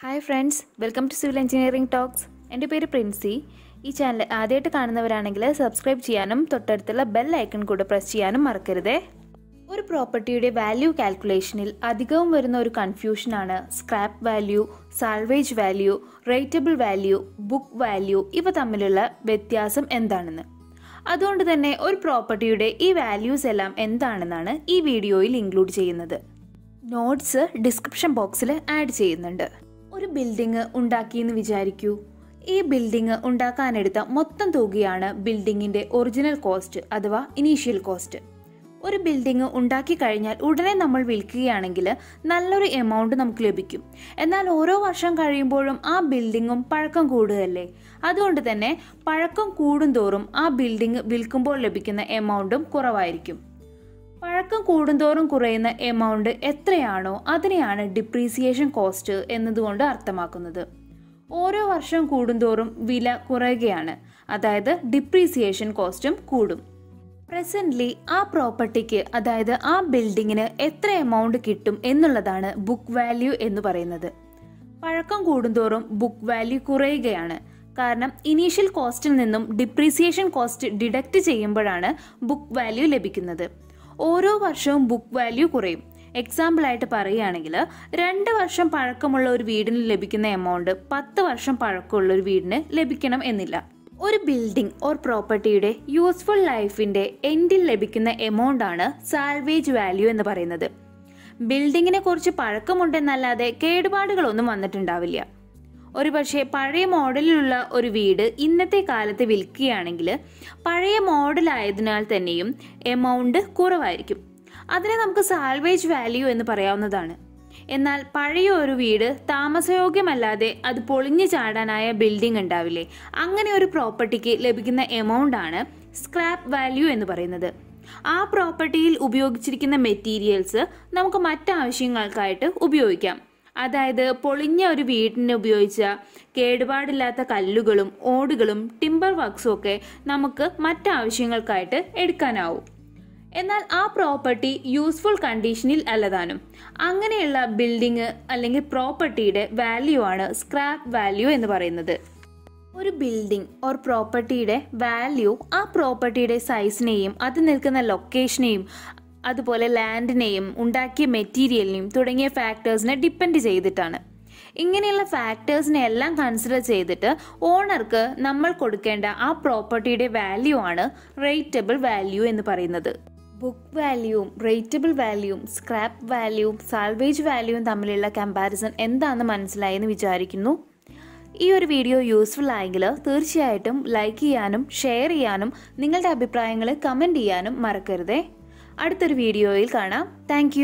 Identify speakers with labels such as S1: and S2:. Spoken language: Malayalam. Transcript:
S1: Hi friends welcome to civil engineering talks എന്റെ പേര് പ്രിൻസി. ഈ ചാനൽ ആദ്യമായിട്ട് കാണുന്നവരാണെങ്കിൽ സബ്സ്ക്രൈബ് ചെയ്യാനും തൊട്ടടുത്തുള്ള ബെൽ ഐക്കൺ കൂടെ പ്രസ് ചെയ്യാനും മറക്കരുതേ. ഒരു പ്രോപ്പർട്ടിയുടെ വാല്യൂ കാൽക്കുലേഷനിൽ അധികവും വരുന്ന ഒരു കൺഫ്യൂഷനാണ് scrap value salvage value ratable value book value ഇവ തമ്മിലുള്ള വ്യത്യാസം എന്താണെന്ന്. അതുകൊണ്ട് തന്നെ ഒരു പ്രോപ്പർട്ടിയുടെ ഈ വാല്യൂസ് എല്ലാം എന്താണെന്നാണ് ഈ വീഡിയോയിൽ ഇൻക്ലൂഡ് ചെയ്യുന്നത്. നോട്ട്സ് ഡിസ്ക്രിപ്ഷൻ ബോക്സിൽ ആഡ് ചെയ്യുന്നുണ്ട്. ബിൽഡിംഗ് ഉണ്ടാക്കിയെന്ന് വിചാരിക്കൂ. ഈ ബിൽഡിംഗ് ഉണ്ടാക്കാനെടുത്ത മൊത്തം തുകയാണ് ബിൽഡിങ്ങിന്റെ ഒറിജിനൽ കോസ്റ്റ് അഥവാ ഇനീഷ്യൽ കോസ്റ്റ്. ഒരു ബിൽഡിംഗ് ഉണ്ടാക്കി കഴിഞ്ഞാൽ ഉടനെ നമ്മൾ വിൽക്കുകയാണെങ്കിൽ നല്ലൊരു എമൗണ്ട് നമുക്ക് ലഭിക്കും. എന്നാൽ ഓരോ വർഷം കഴിയുമ്പോഴും ആ ബിൽഡിങ്ങും പഴക്കം കൂടുകയല്ലേ? അതുകൊണ്ട് തന്നെ പഴക്കം കൂടുന്തോറും ആ ബിൽഡിംഗ് വിൽക്കുമ്പോൾ ലഭിക്കുന്ന എമൗണ്ടും കുറവായിരിക്കും. പഴക്കം കൂടുന്തോറും കുറയുന്ന എമൗണ്ട് എത്രയാണോ അതിനെയാണ് ഡിപ്രീസിയേഷൻ കോസ്റ്റ് എന്നതുകൊണ്ട് അർത്ഥമാക്കുന്നത്. ഓരോ വർഷം കൂടുന്തോറും വില കുറയുകയാണ്. അതായത് ഡിപ്രീസിയേഷൻ കോസ്റ്റും കൂടും. പ്രസന്റ്ലി ആ പ്രോപ്പർട്ടിക്ക് അതായത് ആ ബിൽഡിങ്ങിന് എത്ര എമൗണ്ട് കിട്ടും എന്നുള്ളതാണ് ബുക്ക് വാല്യൂ എന്ന് പറയുന്നത്. പഴക്കം കൂടുന്തോറും ബുക്ക് വാല്യൂ കുറയുകയാണ്. കാരണം ഇനീഷ്യൽ കോസ്റ്റിൽ നിന്നും ഡിപ്രീസിയേഷൻ കോസ്റ്റ് ഡിഡക്റ്റ് ചെയ്യുമ്പോഴാണ് ബുക്ക് വാല്യൂ ലഭിക്കുന്നത്. ഓരോ വർഷവും ബുക്ക് വാല്യൂ കുറയും. എക്സാമ്പിൾ ആയിട്ട് പറയുകയാണെങ്കിൽ രണ്ട് വർഷം പഴക്കമുള്ള ഒരു വീടിന് ലഭിക്കുന്ന എമൗണ്ട് പത്ത് വർഷം പഴക്കമുള്ള ഒരു വീടിന് ലഭിക്കണം എന്നില്ല. ഒരു ബിൽഡിംഗ് ഓർ പ്രോപ്പർട്ടിയുടെ യൂസ്ഫുൾ ലൈഫിന്റെ എൻഡിൽ ലഭിക്കുന്ന എമൗണ്ട് ആണ് സാൽവേജ് വാല്യൂ എന്ന് പറയുന്നത്. ബിൽഡിങ്ങിനെ കുറിച്ച് പഴക്കമുണ്ടെന്നല്ലാതെ കേടുപാടുകളൊന്നും വന്നിട്ടുണ്ടാവില്ല. ഒരുപക്ഷെ പഴയ മോഡലിലുള്ള ഒരു വീട് ഇന്നത്തെ കാലത്ത് വിൽക്കുകയാണെങ്കിൽ പഴയ മോഡലായതിനാൽ തന്നെയും എമൗണ്ട് കുറവായിരിക്കും. അതിനെ നമുക്ക് സാൽവേജ് വാല്യൂ എന്ന് പറയാവുന്നതാണ്. എന്നാൽ പഴയ ഒരു വീട് താമസയോഗ്യമല്ലാതെ അത് പൊളിഞ്ഞു ചാടാനായ ബിൽഡിംഗ് ഉണ്ടാവില്ലേ? അങ്ങനെ ഒരു പ്രോപ്പർട്ടിക്ക് ലഭിക്കുന്ന എമൗണ്ട് ആണ് സ്ക്രാപ്പ് വാല്യൂ എന്ന് പറയുന്നത്. ആ പ്രോപ്പർട്ടിയിൽ ഉപയോഗിച്ചിരിക്കുന്ന മെറ്റീരിയൽസ് നമുക്ക് മറ്റാവശ്യങ്ങൾക്കായിട്ട് ഉപയോഗിക്കാം. അതായത് പൊളിഞ്ഞ ഒരു വീടിന് ഉപയോഗിച്ച കേടുപാടില്ലാത്ത കല്ലുകളും ഓടുകളും ടിമ്പർ വർക്ക്സും ഒക്കെ നമുക്ക് മറ്റാവശ്യങ്ങൾക്കായിട്ട് എടുക്കാനാവും. എന്നാൽ ആ പ്രോപ്പർട്ടി യൂസ്ഫുൾ കണ്ടീഷനിൽ അല്ലതാനും. അങ്ങനെയുള്ള ബിൽഡിംഗ് അല്ലെങ്കിൽ പ്രോപ്പർട്ടിയുടെ വാല്യൂ ആണ് സ്ക്രാപ്പ് വാല്യൂ എന്ന് പറയുന്നത്. ഒരു ബിൽഡിംഗ് ഓർ പ്രോപ്പർട്ടിയുടെ വാല്യൂ ആ പ്രോപ്പർട്ടിയുടെ സൈസിനെയും അത് നിൽക്കുന്ന ലൊക്കേഷനെയും അതുപോലെ ലാൻഡിനെയും ഉണ്ടാക്കിയ മെറ്റീരിയലിനെയും തുടങ്ങിയ ഫാക്ടേഴ്സിനെ ഡിപ്പെൻഡ് ചെയ്തിട്ടാണ്. ഇങ്ങനെയുള്ള ഫാക്ടേഴ്സിനെ എല്ലാം കൺസിഡർ ചെയ്തിട്ട് ഓണർക്ക് നമ്മൾ കൊടുക്കേണ്ട ആ പ്രോപ്പർട്ടിയുടെ വാല്യൂ ആണ് റേറ്റബിൾ വാല്യൂ എന്ന് പറയുന്നത്. ബുക്ക് വാല്യൂവും റേറ്റബിൾ വാല്യൂവും സ്ക്രാപ്പ് വാല്യൂവും സാൽവേജ് വാല്യൂവും തമ്മിലുള്ള കമ്പാരിസൺ എന്താണെന്ന് മനസ്സിലായെന്ന് വിചാരിക്കുന്നു. ഈ ഒരു വീഡിയോ യൂസ്ഫുൾ ആയെങ്കിൽ തീർച്ചയായിട്ടും ലൈക്ക് ചെയ്യാനും ഷെയർ ചെയ്യാനും നിങ്ങളുടെ അഭിപ്രായങ്ങൾ കമന്റ് ചെയ്യാനും മറക്കരുതേ. അടുത്തൊരു വീഡിയോയിൽ കാണാം. താങ്ക്